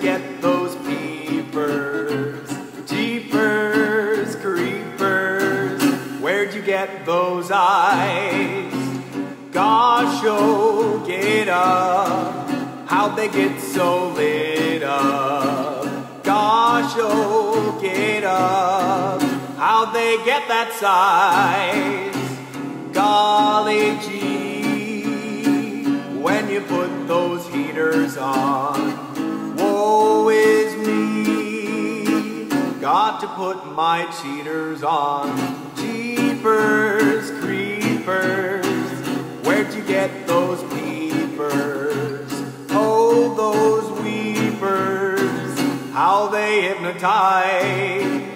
get those peepers. Jeepers, creepers, where'd you get those eyes? Gosh, oh, get up, how'd they get so lit up? Gosh, oh, get up, how'd they get that size? Golly gee, when you put those heaters on. Got to put my cheaters on. Jeepers, creepers, where'd you get those peepers? Oh, those weepers, how they hypnotize.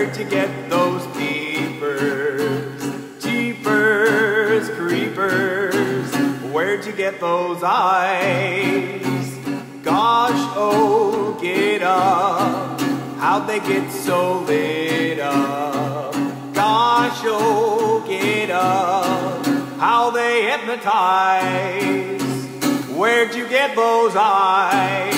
Where'd you get those peepers? Jeepers, creepers, where'd you get those eyes? Gosh, oh, get up, how'd they get so lit up? Gosh, oh, get up, how they hypnotize. Where'd you get those eyes?